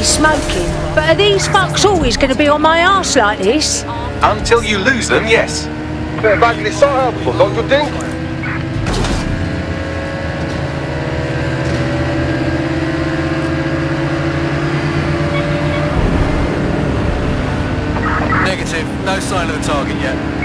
be smoking, but are these fucks always going to be on my ass like this? Until you lose them, yes. C'est vaguely so helpful, don't you think? Negative. No sign of the target yet.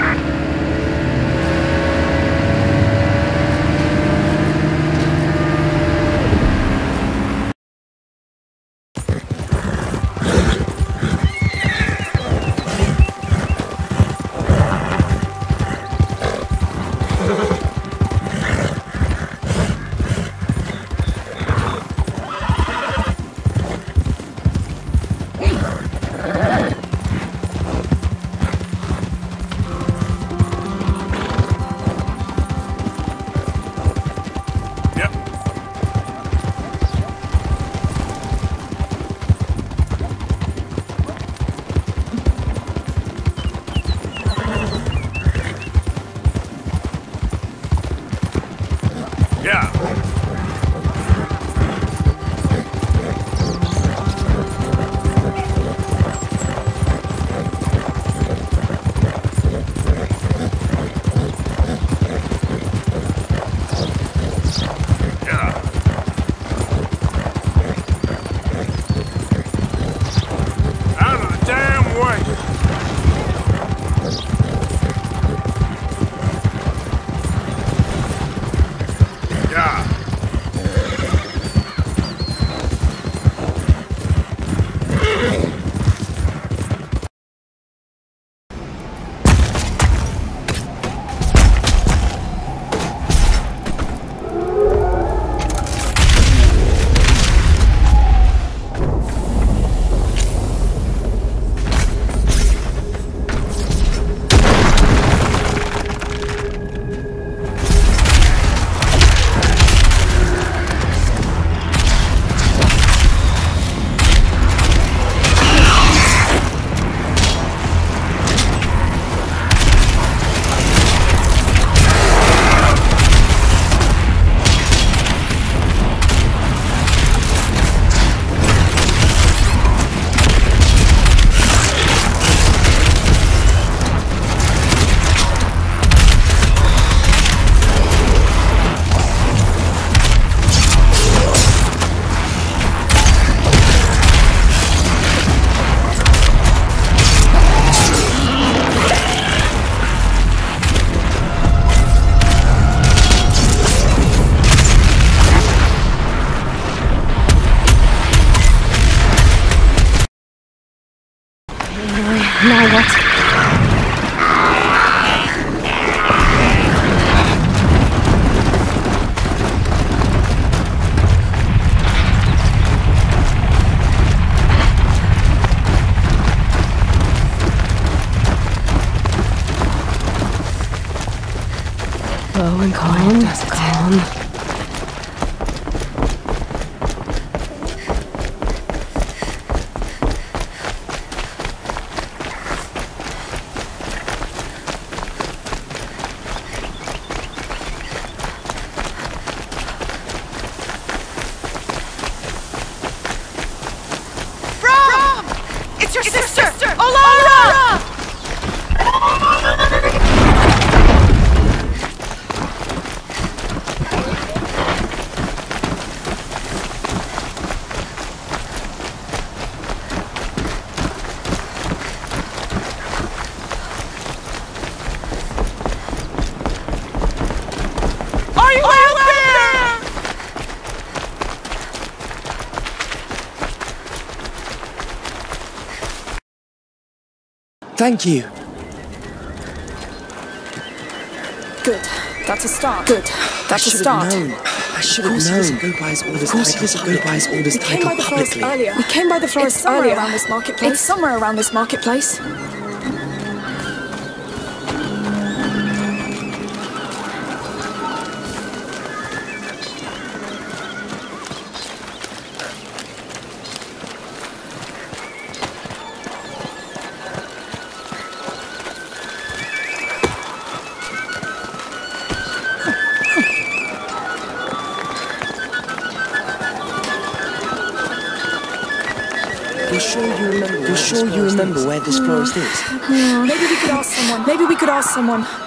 Now what? Oh, and calm, calm. Thank you. Good. That's a start. Good. That's I a start. known. I should have known. Of course he doesn't go by his orders. Of course he doesn't go by his orders We came by the publicly. earlier. We came by the florist It's somewhere earlier. around this marketplace. It's somewhere around this marketplace. Sure you remember where this forest is? Maybe we could ask someone. Maybe we could ask someone.